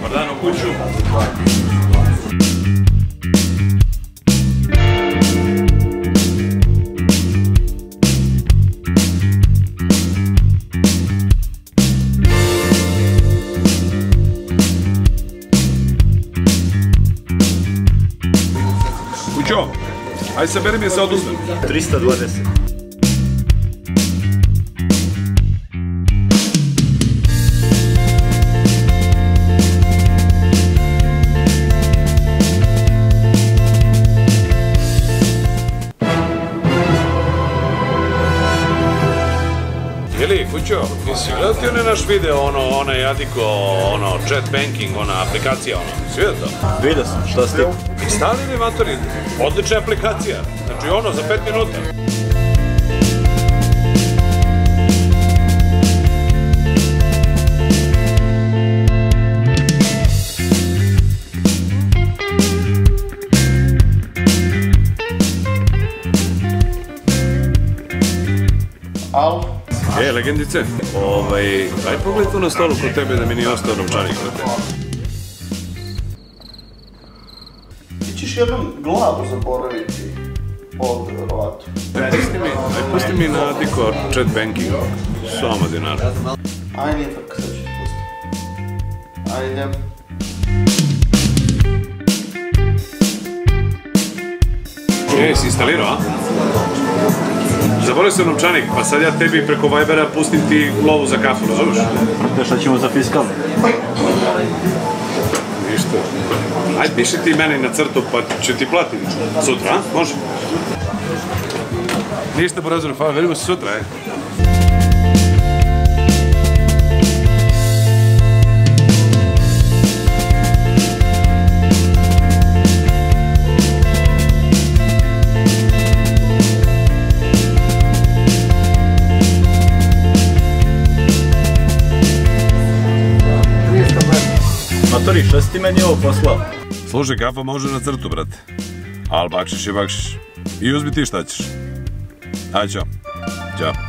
Guardano Cucciu. Кучо, ајде се береме се одузме. 320. Ili, kućo, jesi gledao ti onaj naš video, ono, onaj Adiko, ono, chat banking, ona aplikacija, ono, si vidio to? Vidio sam, šta si ti? I stali mi matori, odlična aplikacija, znači ono, za pet minuta. Alo? E, legendice, ovaj, aj pogledaj tu na stolu kod tebe da mi nije ostao novčanik kod tebe. Ti ćeš jednom glavu zaboraviti ovdje, vjerovatno. Aj, pusti mi, aj, pusti mi na Adiko chat banking, samo dinar. Aj, nije tako, sad ću ti pustiti. Ajde. E, si instalirao, a? Zaboravio sam novčanik, pa sad ja tebi preko Vibera pustim ti lovu za kafu, razumiješ? Te šta ćemo za fiskalno? Ništa. Ajde, piši ti meni na crtu, pa ću ti platiti sutra, a? Može? Ništa, porazumno, hvala, vidimo se sutra, e. Sorry, šta si ti meni ovo poslao? Slušaj, kafa može na crtu, brate. Al bakšiš je bakšiš. I uzmi ti šta ćeš. Aj, čao. Ćao.